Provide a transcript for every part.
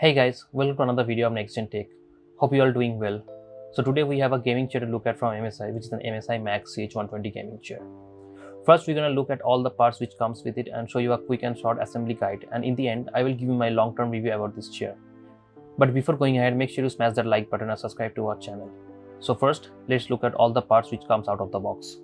Hey guys, welcome to another video of NxTZeN Tech. Hope you all doing well. So today we have a gaming chair to look at from MSI, which is an MSI MAG CH120 gaming chair. First, we're gonna look at all the parts which comes with it and show you a quick and short assembly guide. And in the end, I will give you my long-term review about this chair. But before going ahead, make sure to smash that like button and subscribe to our channel. So first, let's look at all the parts which comes out of the box.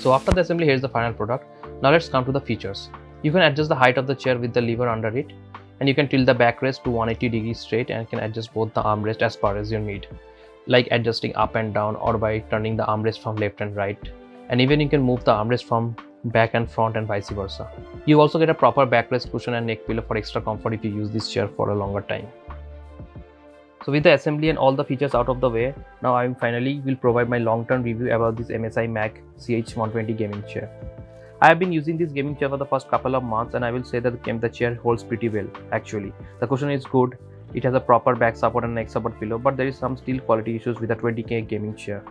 So after the assembly, here's the final product. Now let's come to the features. You can adjust the height of the chair with the lever under it and you can tilt the backrest to 180 degrees straight and can adjust both the armrest as far as you need like adjusting up and down or by turning the armrest from left and right and even you can move the armrest from back and front and vice versa. You also get a proper backrest cushion and neck pillow for extra comfort if you use this chair for a longer time. So with the assembly and all the features out of the way, now I finally will provide my long-term review about this MSI MAG CH120 gaming chair. I have been using this gaming chair for the first couple of months and I will say that the chair holds pretty well actually. The cushion is good, it has a proper back support and neck support pillow but there is some still quality issues with a 20k gaming chair.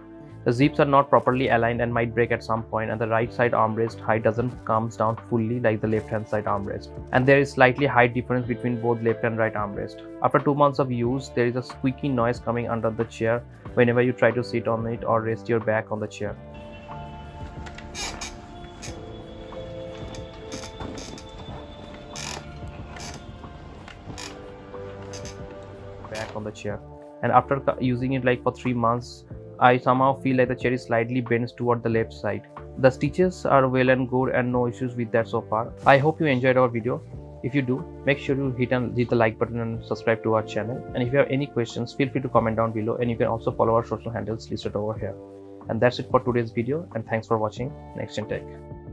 The zips are not properly aligned and might break at some point and the right side armrest height doesn't comes down fully like the left hand side armrest. And there is slightly height difference between both left and right armrest. After 2 months of use, there is a squeaky noise coming under the chair whenever you try to sit on it or rest your back on the chair. Back on the chair and after using it like for 3 months I somehow feel like the is slightly bends toward the left side. The stitches are well and good and no issues with that so far. I hope you enjoyed our video. If you do, make sure you hit and hit the like button and subscribe to our channel. And if you have any questions, feel free to comment down below and you can also follow our social handles listed over here. And that's it for today's video and thanks for watching NxTZeN Tech.